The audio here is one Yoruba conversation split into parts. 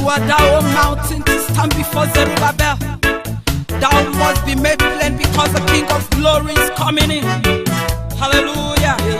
Who are thou, O mountain, to stand before Zerubbabel? Thou must be made plain because the King of glory is coming in. Hallelujah.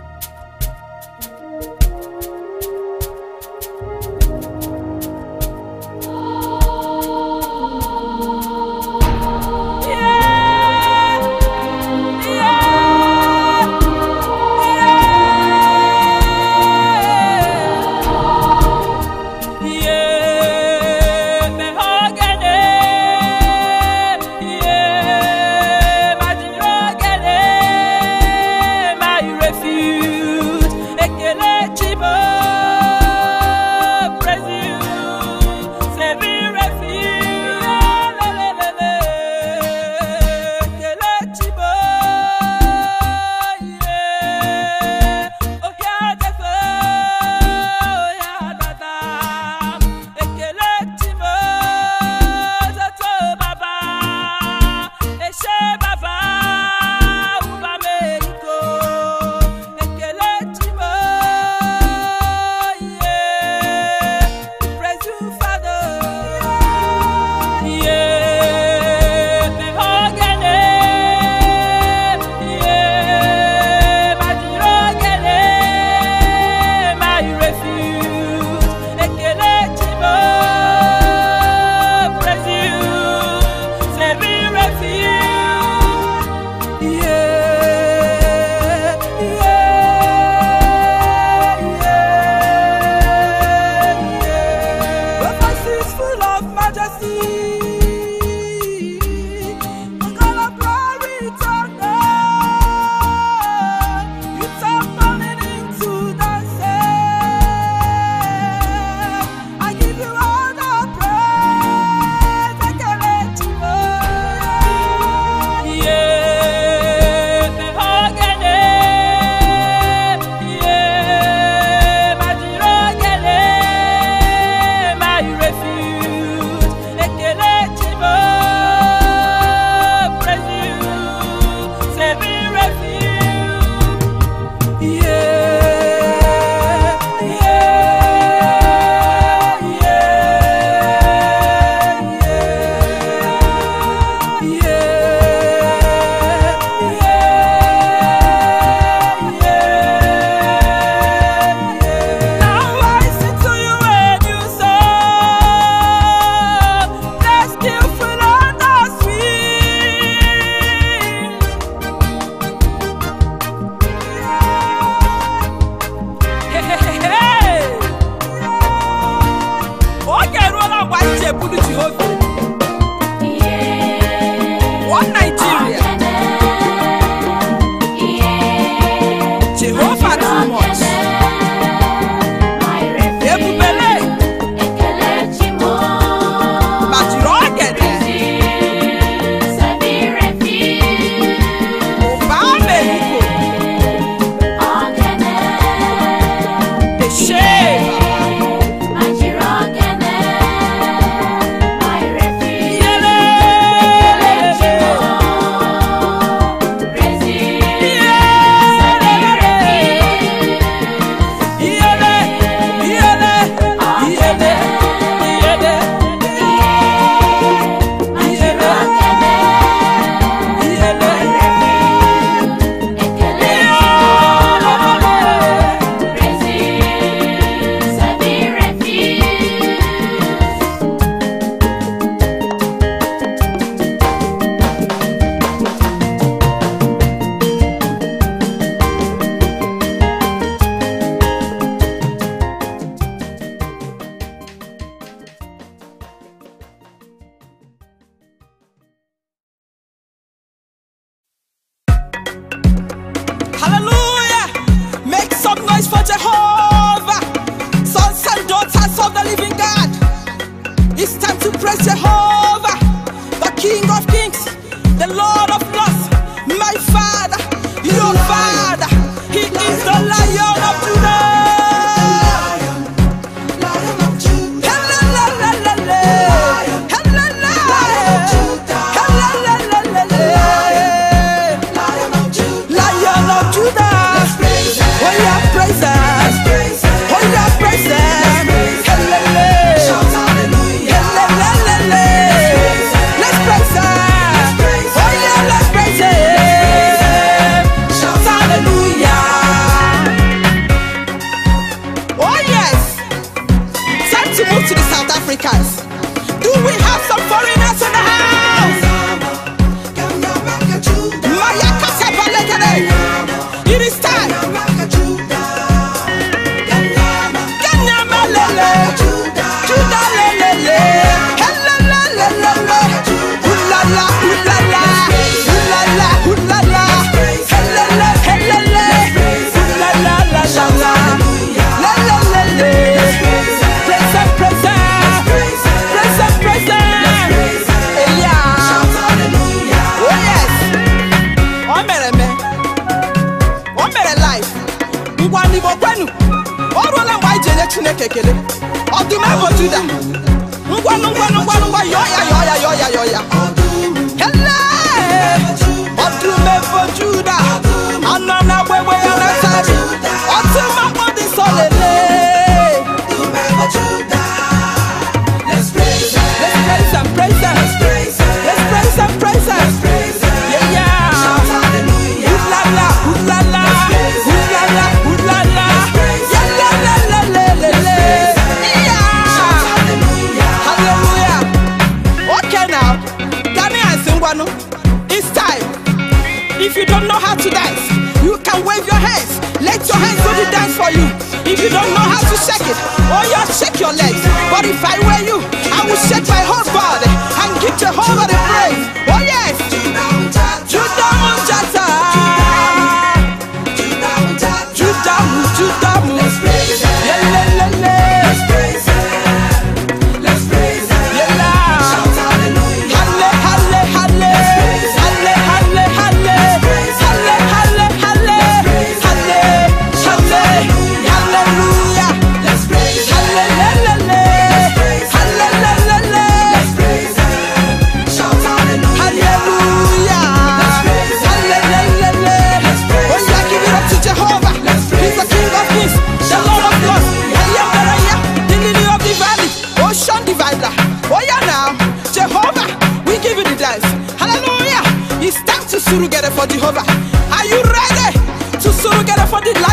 for the life.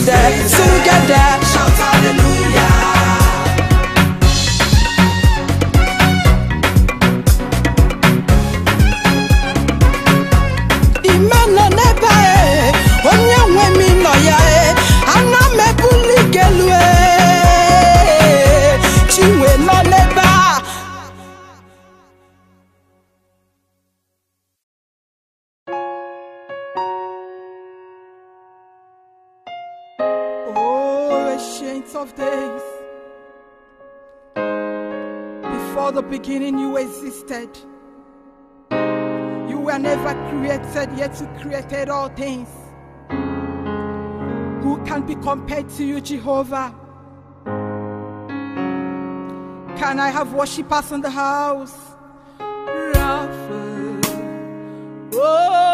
Sugada, Sugada created. You were never created, yet you created all things. Who can be compared to you, Jehovah? Can I have worshipers in the house? Raphael. Oh.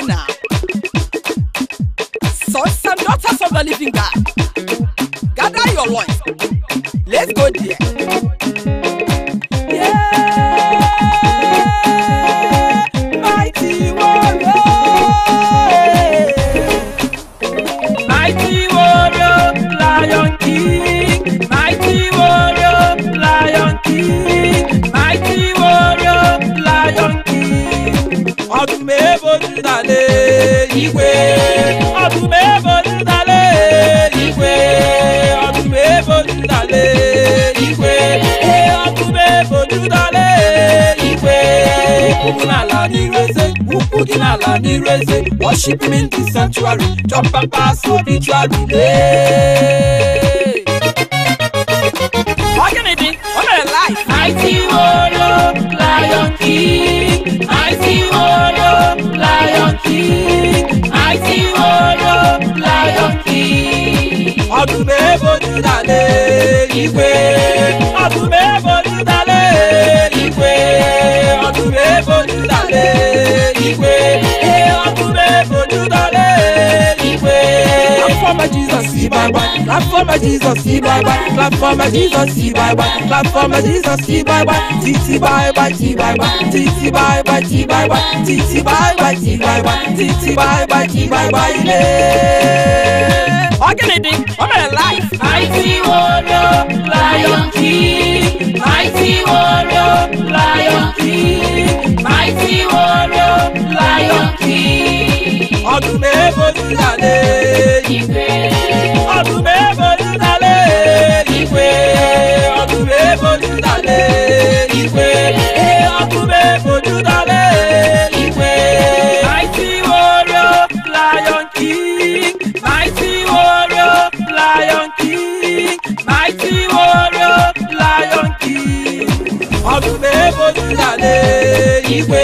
now. Sons and daughters of the living God, gather your loins. Let's go there. Ukunala ni reze, Ukunala ni reze. Worship him in the sanctuary, jump and pass obituary day. Hey, what a life! I see Olo, Lion King. I see Olo, Lion King. I see Olo, Lion King. Ọdún mẹ́fọ́ ní ìdálé ìwé. Ọdún mẹ́fọ́ ní ìdálé ìwé ìwé fojú tàlé ìwé ọkùnrin fojú tàlé ìwé. Clap for my Jesus, see bye bye. Clap for my Jesus, see bye bye. Clap for my Jesus, see bye bye. Clap for my Jesus, see bye bye. Titi bye bye, ti bye bye. Titi bye bye, ti bye bye. Titi bye bye, ti bye bye. Titi bye bye, Ilé ọ̀gẹ̀dẹ̀dẹ̀ ó bẹ̀rẹ̀ láì. mighty warrior lion king mighty warrior lion king mighty warrior lion king. ọdún mẹ́fọ́ sísàlẹ̀ ìpè. ọdún mẹ́fọ́ sísàlẹ̀ ìpè. ọdún mẹ́fọ́ sísàlẹ̀ ìpè. ọdún mẹ́fọ́. igwe